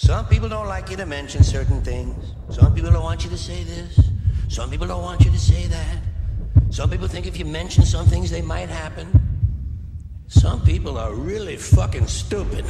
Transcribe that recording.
Some people don't like you to mention certain things. Some people don't want you to say this. Some people don't want you to say that. Some people think if you mention some things, they might happen. Some people are really fucking stupid.